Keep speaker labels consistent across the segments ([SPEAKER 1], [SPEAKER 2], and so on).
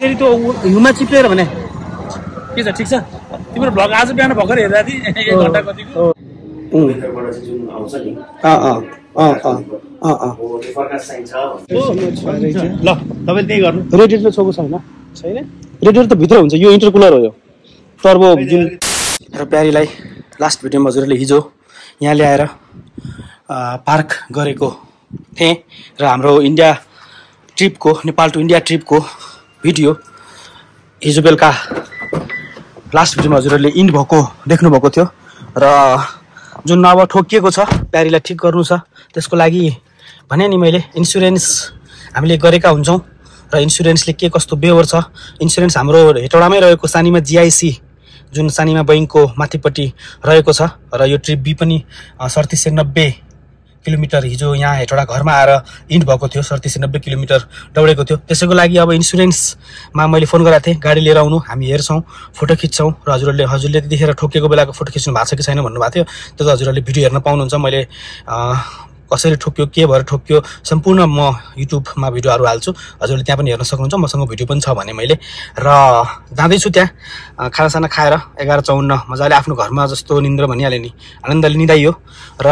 [SPEAKER 1] फेरि त्यो हिउँमा चिप्लेर भने।
[SPEAKER 2] के छ ठिक छ? तिम्रो भ्लग आज बिहान भर्खर हेर्दा थिएँ एक घन्टा कतिको ल तपाईँले त्यही गर्नु।
[SPEAKER 1] रेडिएटर छोएको छैन। छैन। रेडिएटर त भित्र हुन्छ यो इन्टरकुलर हो यो। टर्बो जुन र प्यारीलाई लास्ट भिडियोमा हजुरहरूले हिजो यहाँ ल्याएर पार्क गरेको थिएँ। र हाम्रो इन्डिया ट्रिपको नेपाल टु इन्डिया ट्रिपको भिडियो हिजो बेलुका लास्ट भिडियोमा हजुरहरूले इन्ड भएको देख्नुभएको थियो। र जुन अब ठोकिएको छ प्यारीलाई ठिक गर्नु छ त्यसको लागि भने नि मैले इन्सुरेन्स हामीले गरेका हुन्छौँ। र इन्सुरेन्सले के कस्तो बेहोर छ? इन्सुरेन्स हाम्रो हेटौडामै रहेको सानीमा जिआइसी जुन सानीमा बैङ्कको माथिपट्टि रहेको छ। र यो ट्रिप बी पनि सडतिस सय नब्बे किलोमिटर हिजो यहाँ हेटौडा घरमा आएर इन्ड भएको थियो सडतिस नब्बे किलोमिटर दौडेको थियो। त्यसैको लागि अब इन्सुरेन्समा मैले फोन गरेको थिएँ गाडी लिएर आउनु हामी हेर्छौँ फोटो खिच्छौँ र हजुरहरूले हजुरले त्यतिखेर ठोकेको बेलाको फोटो खिच्नु भएको छ कि छैन भन्नुभएको थियो। त्यो त हजुरहरूले भिडियो हेर्न पाउनुहुन्छ मैले कसरी ठोक्यो के भएर ठोक्यो सम्पूर्ण म युट्युबमा भिडियोहरू हाल्छु। हजुरले त्यहाँ पनि हेर्न सक्नुहुन्छ मसँग भिडियो पनि छ भने मैले। र जाँदैछु त्यहाँ खानासाना खाएर एघार चौन्न मजाले आफ्नो घरमा जस्तो निन्द्र भनिहाल्यो नि। आनन्दले निदाइयो। र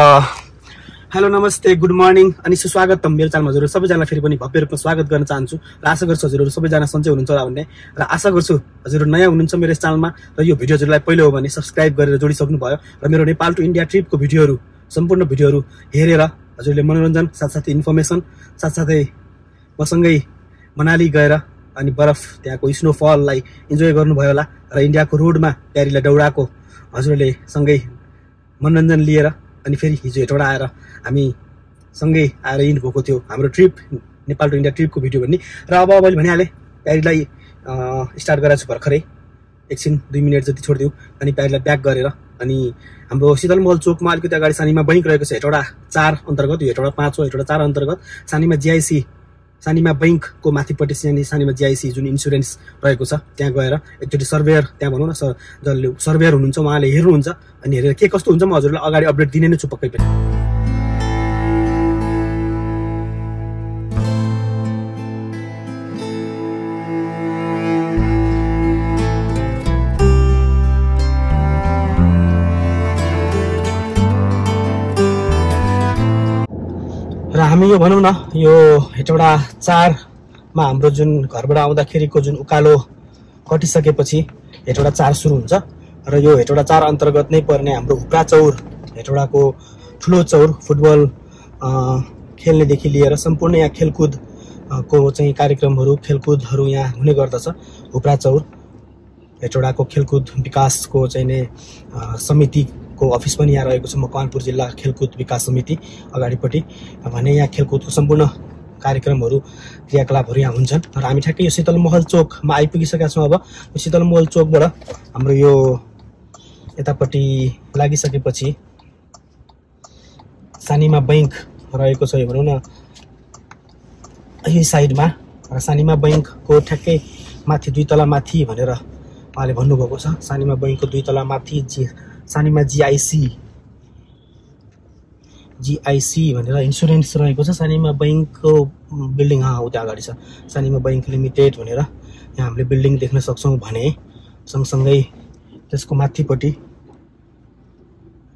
[SPEAKER 1] हेलो नमस्ते गुड मर्निङ अनि सुस्वागत मेरो च्यानलमा हजुरहरू सबैजना फेरि पनि भव्य रूपमा स्वागत गर्न चाहन्छु र आशा गर्छु हजुरहरू सबैजना सन्चै हुनुहुन्छ होला भन्ने र आशा गर्छु हजुरहरू नयाँ हुनुहुन्छ मेरो च्यानलमा र यो भिडियो हजुरलाई पहिलो हो भने सब्सक्राइब गरेर जोडिसक्नु भयो र मेरो नेपाल टु इन्डिया ट्रिपको भिडियोहरू सम्पूर्ण भिडियोहरू हेरेर हजुरले मनोरञ्जन साथसाथै इन्फर्मेसन साथसाथै मसँगै मनाली गएर अनि बरफ त्यहाँको स्नोफललाई इन्जोय गर्नुभयो होला र इन्डियाको रोडमा प्यारीलाई दौडाएको हजुरहरूले सँगै मनोरञ्जन लिएर अनि फेरि हिजो हेटौँडा आएर हामी सँगै आएर इन्ड भएको थियो हाम्रो ट्रिप नेपाल टु इन्डिया ट्रिपको भिडियो भन्ने। र अब मैले भनिहालेँ प्यारीलाई स्टार्ट गराएको छु भर्खरै। एकछिन दुई मिनट जति छोडिदिउँ अनि प्यारीलाई ब्याक गरेर अनि हाम्रो शीतलमहल चोकमा अलिकति अगाडि सानीमा बैङ्क रहेको छ हेटौँडा चार अन्तर्गत यो हेटौँडा पाँच हो हेटौँडा चार अन्तर्गत। सानीमा जिआइसी सानीमा बैङ्कको माथिपट्टि सानी सानीमा जिआइसी जुन इन्सुरेन्स रहेको छ त्यहाँ गएर एकचोटि सर्वेयर त्यहाँ भनौँ न सर जसले सर्वेयर हुनुहुन्छ उहाँले हेर्नुहुन्छ अनि हेरेर के कस्तो हुन्छ म हजुरलाई अगाडि अपडेट दिने नै छु पक्कै पनि। हामी यो भनौँ न यो हेटौडा चारमा हाम्रो जुन घरबाट आउँदाखेरिको जुन उकालो कटिसकेपछि हेटौडा चार सुरु हुन्छ र यो हेटौडा चार अन्तर्गत नै पर्ने हाम्रो हुक्रा चौर हेटौडाको ठुलो चौर फुटबल खेल्नेदेखि लिएर सम्पूर्ण यहाँ खेलकुद को चाहिँ कार्यक्रमहरू खेलकुदहरू यहाँ हुने गर्दछ। हुप्रा चौर हेटौडाको खेलकुद विकासको चाहिँ नै अ, समितिको अफिस पनि यहाँ रहेको छ। मकवानपुर जिल्ला खेलकुद विकास समिति अगाडिपट्टि। भने यहाँ खेलकुदको सम्पूर्ण कार्यक्रमहरू क्रियाकलापहरू यहाँ हुन्छन्। र हामी ठ्याक्कै यो शीतल महल चोकमा आइपुगिसकेका छौँ अब। शीतल महल चोकबाट हाम्रो यो यतापट्टि लागिसकेपछि सानीमा बैङ्क रहेको छ यो भनौँ न यही साइडमा। र सानीमा बैङ्कको ठ्याक्कै माथि दुई तला माथि भनेर उहाँले भन्नुभएको छ। सानीमा बैङ्कको दुई तला माथि सानीमा जिआइसी जिआइसी भनेर इन्सुरेन्स रहेको छ सानीमा बैङ्कको बिल्डिङ उता अगाडि छ सानीमा बैङ्क लिमिटेड भनेर यहाँ हामीले बिल्डिङ देख्न सक्छौँ भने सँगसँगै त्यसको माथिपट्टि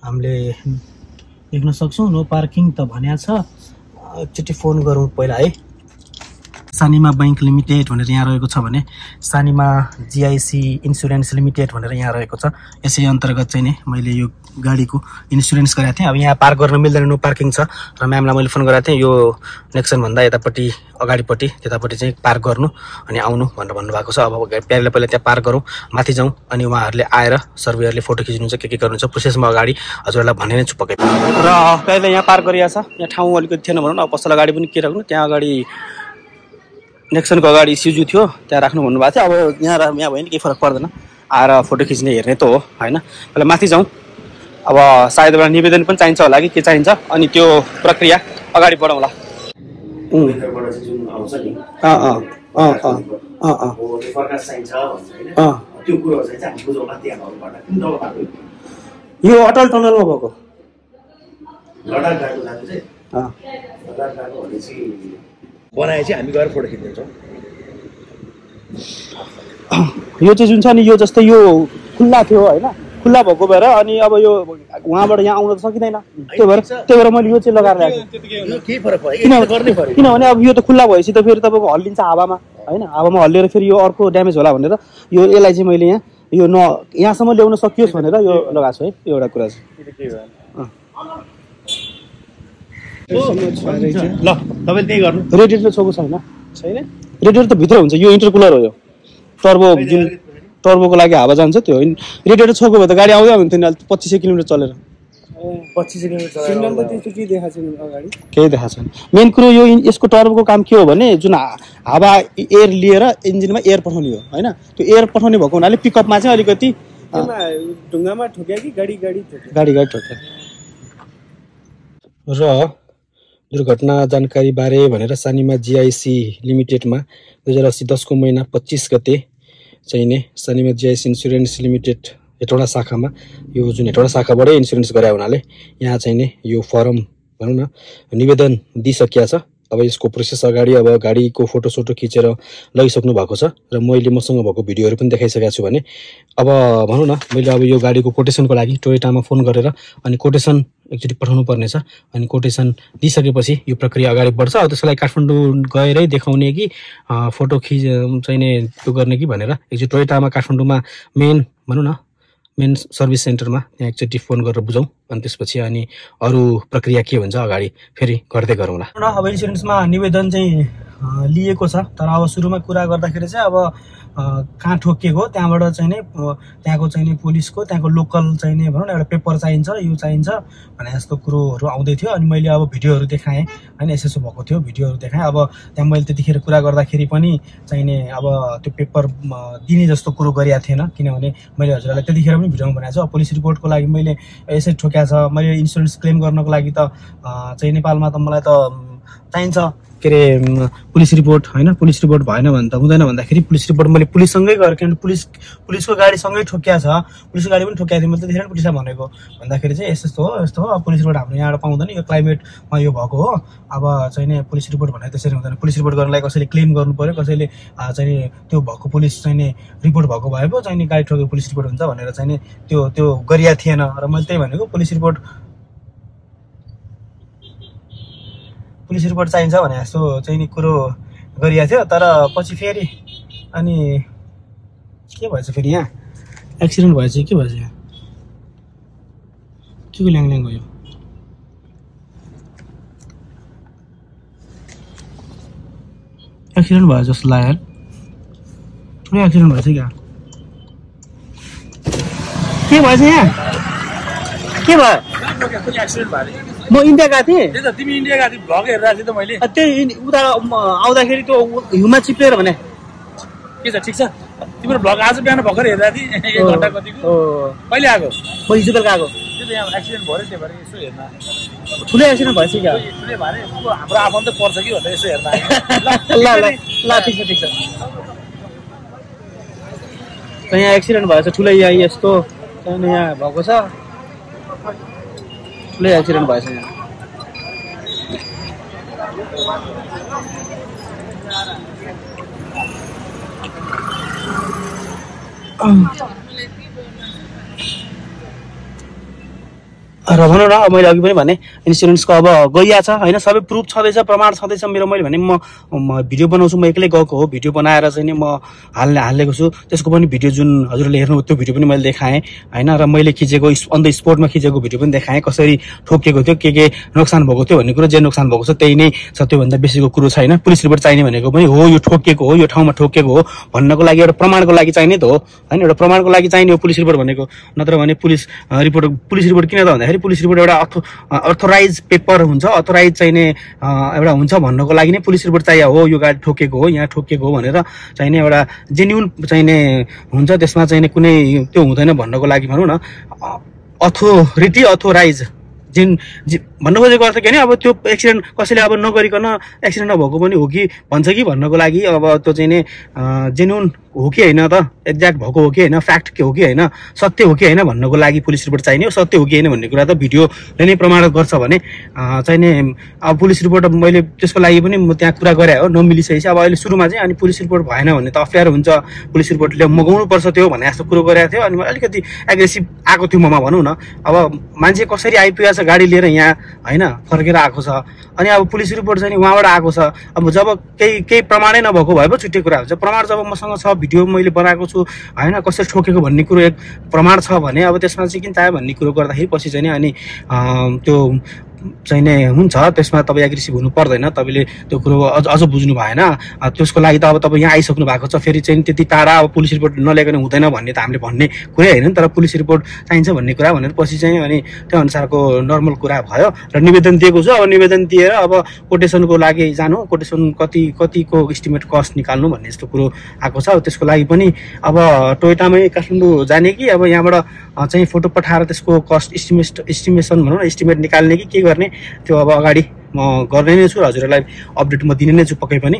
[SPEAKER 1] हामीले देख्न सक्छौँ नो पार्किङ त भन्या छ एकचोटि फोन गरौँ पहिला है सानिमा बैङ्क लिमिटेड भनेर यहाँ रहेको छ भने सानिमा जिआइसी इन्सुरेन्स लिमिटेड भनेर यहाँ रहेको छ। यसै अन्तर्गत चाहिँ नि मैले यो गाडीको इन्सुरेन्स गरेको थिएँ। अब यहाँ पार्क गर्न मिल्दैन नो पार्किङ छ। र म्यामलाई मैले फोन गरेको थिएँ यो नेक्सनभन्दा यतापट्टि अगाडिपट्टि त्यतापट्टि चाहिँ पार्क गर्नु अनि आउनु भनेर भन्नुभएको छ। अब प्यारले पहिला त्यहाँ पार्क गरौँ माथि जाउँ अनि उहाँहरूले आएर सर्वेयरले फोटो खिच्नुहुन्छ के के गर्नुहुन्छ। प्रोसेसमा अगाडि हजुरहरूलाई भन्ने नै छु पक्कै पनि। र प्यारले यहाँ पार्क गरिरहेको छ। यहाँ ठाउँ अलिकति थिएन भनौँ न अब पसल अगाडि पनि के राख्नु त्यहाँ अगाडि नेक्सनको अगाडि सिजु थियो त्यहाँ राख्नु भन्नुभएको थियो। अब यहाँ रा- यहाँ भयो नि केही फरक पर्दैन। आएर फोटो खिच्ने हेर्ने त हो होइन? पहिला माथि जाउँ। अब सायद एउटा निवेदन पनि चाहिन्छ होला कि के चाहिन्छ? अनि त्यो प्रक्रिया अगाडि बढाउँला। यो अटल टनलमा भएको।
[SPEAKER 3] लडाक गएको जानु चाहिँ
[SPEAKER 1] अँ
[SPEAKER 3] लडाक गएको भने चाहिँ बनाए चाहिँ हामी गएर फोटो खिचिदिन्छौँ
[SPEAKER 1] यो चाहिँ जुन छ नि यो जस्तै यो खुल्ला थियो होइन खुल्ला भएको भएर अनि अब यो उहाँबाट यहाँ आउन त सकिँदैन। त्यो भएर त्यही भएर मैले यो चाहिँ लगाएर राखेको। किनभने अब यो त खुल्ला भएपछि त फेरि तपाईँको हल्लिन्छ हावामा होइन? हावामा हल्लिएर फेरि यो अर्को ड्यामेज होला भनेर यो यसलाई चाहिँ मैले यहाँ यो न यहाँसम्म ल्याउन सकियोस् भनेर यो लगाएको छु है यो एउटा कुरा चाहिँ।
[SPEAKER 3] ल तपाईँले त्यही गर्नु।
[SPEAKER 1] रेडिएटर छोएको छैन। छैन? रेडिएटर त भित्र हुन्छ। यो इन्टरकुलर हो यो। टर्बो जुन टर्बोको लागि हावा जान्छ त्यो होइन। रेडिएटर छोएको भए त गाडी आउँदै हुन्थ्यो नि अहिले पच्चिस सय किलोमिटर चलेर
[SPEAKER 4] केही देखाएको छैन
[SPEAKER 1] मेन कुरो यो यसको टर्बोको काम के हो भने जुन हावा एयर लिएर इन्जिनमा एयर पठाउने हो होइन? त्यो एयर पठाउने भएको हुनाले पिकअपमा चाहिँ अलिकति
[SPEAKER 4] ढुङ्गामा ठोक्यो कि गाडी गाडी ठोक्यो?
[SPEAKER 1] गाडी गाडी ठोक्यो। र दुर्घटना जानकारी बारे भनेर सानिमा जिआइसी लिमिटेडमा दुई हजार अस्सी दसको महिना पच्चिस गते चाहिँ नै Sanima GIC insurance limited Hetauda शाखामा यो जुन हेटौँडा शाखाबाटै इन्सुरेन्स गरायो हुनाले यहाँ चाहिँ नि यो फर्म भनौँ न निवेदन दिइसकिया छ। अब यसको प्रोसेस अगाडि अब गाडीको फोटो सोटो खिचेर लगिसक्नु भएको छ र मैले मसँग भएको भिडियोहरू पनि देखाइसकेको छु भने अब भनौँ न मैले अब यो गाडीको कोटेसनको लागि टोयोटामा फोन गरेर अनि कोटेसन एकचोटि पठाउनु पर्नेछ अनि कोटेसन दिइसकेपछि यो प्रक्रिया अगाडि बढ्छ। अब त्यसको लागि काठमाडौँ गएरै देखाउने कि फोटो खिच चाहिँ नि त्यो गर्ने कि भनेर एकचोटि टोयोटामा काठमाडौँमा मेन भनौँ न मेन सर्भिस सेन्टरमा त्यहाँ एकचोटि फोन गरेर बुझौँ अनि त्यसपछि अनि अरू प्रक्रिया के हुन्छ अगाडि फेरि गर्दै गरौँला। अब इन्सुरेन्समा निवेदन चाहिँ लिएको छ। तर अब सुरुमा कुरा गर्दाखेरि चाहिँ अब कहाँ ठोकिएको त्यहाँबाट चाहिँ नै त्यहाँको चाहिँ नि पुलिसको त्यहाँको लोकल चाहिँ नि भनौँ न एउटा पेपर चाहिन्छ यो चाहिन्छ भने जस्तो कुरोहरू आउँदै थियो। अनि मैले अब भिडियोहरू देखाएँ होइन यसो भएको थियो भिडियोहरू देखाएँ। अब त्यहाँ मैले त्यतिखेर कुरा गर्दाखेरि पनि चाहिने अब त्यो पेपर दिने जस्तो कुरो गरिएको थिएन। किनभने मैले हजुरहरूलाई त्यतिखेर पनि भिडियोमा भनेको छु पुलिस रिपोर्टको लागि मैले यसरी ठोक्या छ। मैले इन्सुरेन्स क्लेम गर्नको लागि त चाहिँ नेपालमा त मलाई त चाहिन्छ। के अरे पुलिस रिपोर्ट होइन? पुलिस रिपोर्ट भएन भने त हुँदैन भन्दाखेरि पुलिस रिपोर्ट मैले पुलिससँगै गरेँ किनभने पुलिस पुलिसको गाडीसँगै ठोकिया छ। पुलिसको गाडी पनि ठोकिया थियो। मैले त्यतिखेर पनि पुलिसलाई भनेको। भन्दाखेरि चाहिँ यस्तो यस्तो हो यस्तो हो। पुलिस रिपोर्ट हाम्रो यहाँबाट पाउँदैन। यो क्लाइमेटमा यो भएको हो। अब चाहिँ नि पुलिस रिपोर्ट भनेर त्यसरी हुँदैन। पुलिस रिपोर्ट गर्नलाई कसैले क्लेम गर्नु पऱ्यो कसैले चाहिँ त्यो भएको पुलिस चाहिँ रिपोर्ट भएको भए पो चाहिँ नि गाडी ठोकेको पुलिस रिपोर्ट हुन्छ भनेर चाहिँ नि त्यो त्यो गरिया थिएन। र मैले त्यही भनेको पुलिस रिपोर्ट पुलिस रिपोर्ट चाहिन्छ भने जस्तो चाहिँ नि कुरो गरिएको थियो। तर पछि फेरि अनि के भएछ फेरि यहाँ? एक्सिडेन्ट भएछ कि भएछ यहाँ? के को ल्याङ गयो एक्सिडेन्ट भयो जस्तो लाग्यो। ठुलो एक्सिडेन्ट भएछ क्या? के भएछ यहाँ? के भयो। म इन्डिया गएको थिएँ
[SPEAKER 2] तिमी इन्डिया गएको भ्लग हेरिरहेको थिएँ त मैले।
[SPEAKER 1] त्यही उता आउँदाखेरि त्यो हिउँमा चिप्लेर भने।
[SPEAKER 2] के छ ठिक छ? तिम्रो भ्लग आज बिहान भर्खर हेरिरहेको थिएँ एक घन्टा कतिको। कहिले आएको?
[SPEAKER 1] म हिजो बेलुका आएको।
[SPEAKER 2] त्यो त यहाँ एक्सिडेन्ट भयो त्यही भएर यसो हेर्न।
[SPEAKER 1] ठुलै एक्सिडेन्ट भएछ क्या
[SPEAKER 2] ठुलै भएर हाम्रो आफन्त पर्छ कि भनेर यसो हेर्न आएको।
[SPEAKER 1] ल ल ल ठिक छ ठिक छ। यहाँ एक्सिडेन्ट भएछ ठुलै यहाँ यस्तो। यहाँ भएको छ। ठुलै एक्सिडेन्ट भएछ यहाँ र भनौँ न अब मैले अघि पनि भने इन्सुरेन्सको अब गइया छ होइन? सबै प्रुफ छँदैछ प्रमाण छँदैछ मेरो मैले भने म भिडियो बनाउँछु म एक्लै गएको हो। भिडियो बनाएर चाहिँ नि म हाल्ने हालेको छु। त्यसको पनि भिडियो जुन हजुरले हेर्नु त्यो भिडियो पनि मैले देखाएँ होइन? र मैले खिचेको अन द स्पोटमा खिचेको भिडियो पनि देखाएँ कसरी ठोकिएको थियो के के नोक्सान भएको थियो भन्ने कुरो जे नोक्सान भएको छ त्यही नै छ त्योभन्दा बेसीको कुरो छैन। पुलिस रिपोर्ट चाहिने भनेको पनि हो यो ठोकिएको हो यो ठाउँमा ठोकिएको हो। भन्नको लागि एउटा प्रमाणको लागि चाहिने त हो होइन? एउटा प्रमाणको लागि चाहिने हो पुलिस रिपोर्ट भनेको। नत्र भने पुलिस रिपोर्ट पुलिस रिपोर्ट किन त भन्दाखेरि पुलिस रिपोर्ट एउटा अथो अथोराइज पेपर हुन्छ। अथोराइज चाहिने एउटा हुन्छ भन्नको लागि नै पुलिस रिपोर्ट चाहियो हो। यो गाडी ठोकिएको हो यहाँ ठोकिएको हो भनेर चाहिने एउटा जेन्युन चाहिने हुन्छ। त्यसमा चाहिने कुनै त्यो हुँदैन भन्नको लागि भनौँ न। अथोरिटी अथोराइज जिन भन्नु खोजेको अर्थ के भने अब त्यो एक्सिडेन्ट कसैले अब नगरिकन एक्सिडेन्ट नभएको पनि हो कि भन्छ कि भन्नको लागि अब त्यो चाहिँ जेन्युन हो कि होइन त? एक्ज्याक्ट भएको हो कि होइन? फ्याक्ट के हो कि होइन? सत्य हो कि होइन भन्नको लागि पुलिस रिपोर्ट चाहिने हो? सत्य हो कि होइन भन्ने कुरा त भिडियोले नै प्रमाणित गर्छ भने चाहिने अब पुलिस रिपोर्ट मैले त्यसको लागि पनि म त्यहाँ कुरा गरेँ हो नमिलिसकेपछि अब अहिले सुरुमा चाहिँ अनि पुलिस रिपोर्ट भएन भने त अप्ठ्यारो हुन्छ। पुलिस रिपोर्टले मगाउनु पर्छ त्यो भन्ने जस्तो कुरो गरेको थियो। अनि मलाई अलिकति एग्रेसिभ आएको थियो ममा भनौँ न। अब मान्छे कसरी आइपुगेको छ गाडी लिएर यहाँ होइन? फर्केर आएको छ। अनि अब पुलिस रिपोर्ट चाहिँ उहाँबाट आएको छ। अब जब केही केही प्रमाणै नभएको भए पो छुट्टै कुरा हुन्छ। प्रमाण जब मसँग छ भिडियो मैले बनाएको छु। होइन कसरी ठोकेको भन्ने कुरो एक प्रमाण छ भने अब त्यसमा चाहिँ किन चाहियो भन्ने कुरो गर्दाखेरि पछि चाहिँ अनि त्यो चाहिँ नै हुन्छ त्यसमा तपाईँ एग्रेसिभ हुनु पर्दैन तपाईँले त्यो कुरो अझ अझ बुझ्नु भएन। त्यसको लागि त अब तपाईँ यहाँ आइसक्नु भएको छ फेरि चाहिँ त्यति टाढा अब पुलिस रिपोर्ट नल्याइकन हुँदैन भन्ने त हामीले भन्ने कुरै होइन तर पुलिस रिपोर्ट चाहिन्छ भन्ने कुरा भनेर पछि चाहिँ अनि त्यो अनुसारको नर्मल कुरा भयो र निवेदन दिएको छु। अब निवेदन दिएर अब कोटेसनको लागि जानु कोटेसन कति कतिको इस्टिमेट कस्ट निकाल्नु भन्ने जस्तो कुरो आएको छ। त्यसको लागि पनि अब टोयोटामै काठमाडौँ जाने कि अब यहाँबाट चाहिँ फोटो पठाएर त्यसको कस्ट इस्टिमेट इस्टिमेसन भनौँ न इस्टिमेट निकाल्ने कि के गर्ने त्यो अब अगाडि म गर्ने नै छु हजुरहरूलाई अपडेट म दिने नै छु पक्कै पनि।